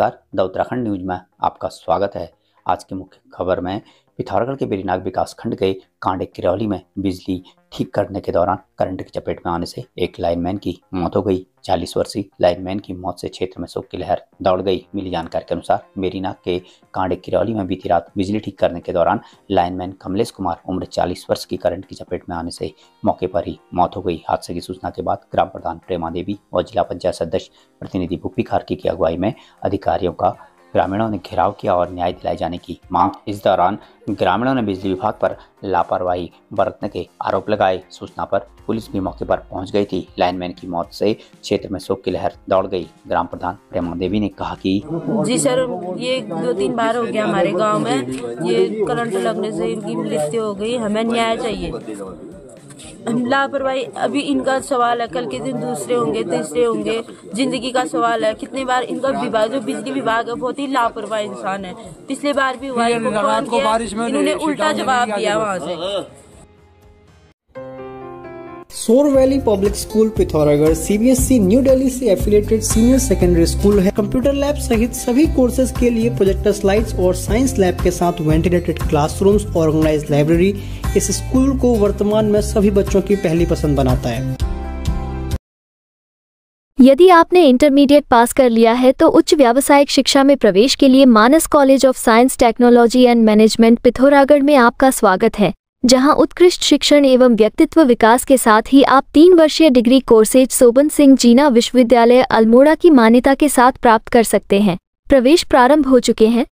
नमस्कार। The Uttarakhand news में आपका स्वागत है। आज की मुख्य खबर में पिथौरागढ़ के बेरीनाग विकास खंड के कांडे किरौली में बिजली ठीक करने के दौरान करंट की चपेट में आने से एक लाइनमैन की मौत हो गई। 40 वर्षीय लाइनमैन की मौत से क्षेत्र में शोक की लहर दौड़ गई। मिली जानकारी के अनुसार मेरीना के कांडे किरौली में बीती रात बिजली ठीक करने के दौरान लाइनमैन कमलेश कुमार, उम्र 40 वर्ष की, करंट की चपेट में आने से मौके पर ही मौत हो गई। हादसे की सूचना के बाद ग्राम प्रधान प्रेमा देवी और जिला पंचायत सदस्य प्रतिनिधि भूपी खारकी की अगुवाई में अधिकारियों का ग्रामीणों ने घेराव किया और न्याय दिलाए जाने की मांग। इस दौरान ग्रामीणों ने बिजली विभाग पर लापरवाही बरतने के आरोप लगाए। सूचना पर पुलिस भी मौके पर पहुँच गई थी। लाइनमैन की मौत से क्षेत्र में शोक की लहर दौड़ गई। ग्राम प्रधान प्रेमा देवी ने कहा कि जी सर, ये दो तीन बार हो गया हमारे गाँव में। ये करंट लगने से इनकी मृत्यु हो गई। हमें न्याय चाहिए। लापरवाही। अभी इनका सवाल है कल के दिन दूसरे होंगे तीसरे होंगे। ज़िंदगी का सवाल है कितने बार इनका विभाग जो बिजली विभाग है बहुत ही लापरवाही इंसान है। पिछले बार भी हुआ इन्होंने उल्टा जवाब दिया वहाँ से। Sor valley public school Pithoragarh CBSE new Delhi से एफिलेटेड सीनियर सेकेंडरी स्कूल है। कंप्यूटर लैब सहित सभी कोर्सेज के लिए प्रोजेक्टर स्लाइड्स और साइंस लैब के साथ वेंटिलेटेड क्लासरूम्स ऑर्गेनाइज लाइब्रेरी इस स्कूल को वर्तमान में सभी बच्चों की पहली पसंद बनाता है। यदि आपने इंटरमीडिएट पास कर लिया है तो उच्च व्यावसायिक शिक्षा में प्रवेश के लिए Manas college of science, technology and management, Pithoragarh में आपका स्वागत है। जहाँ उत्कृष्ट शिक्षण एवं व्यक्तित्व विकास के साथ ही आप तीन वर्षीय डिग्री कोर्सेज सोबन सिंह जीना विश्वविद्यालय अल्मोड़ा की मान्यता के साथ प्राप्त कर सकते हैं। प्रवेश प्रारंभ हो चुके हैं।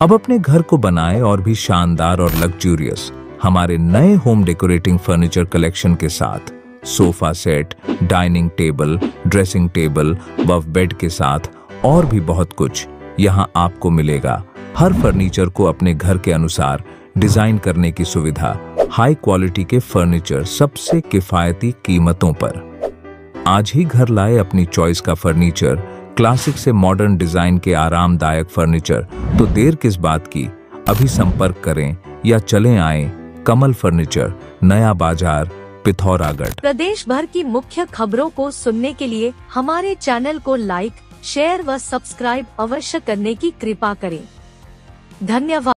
अब अपने घर को बनाए और भी शानदार और लग्जूरियस हमारे नए होम डेकोरेटिंग फर्नीचर कलेक्शन के साथ sofa set dining table dressing table व बेड के साथ और भी बहुत कुछ यहाँ आपको मिलेगा। हर फर्नीचर को अपने घर के अनुसार डिज़ाइन करने की सुविधा हाई क्वालिटी के फर्नीचर सबसे किफायती कीमतों पर। आज ही घर लाए अपनी चॉइस का फर्नीचर, क्लासिक से मॉडर्न डिज़ाइन के आरामदायक फर्नीचर। तो देर किस बात की? अभी संपर्क करें या चले आए कमल फर्नीचर, नया बाज़ार, पिथौरागढ़। प्रदेश भर की मुख्य खबरों को सुनने के लिए हमारे चैनल को लाइक, शेयर व सब्सक्राइब अवश्य करने की कृपा करें। धन्यवाद।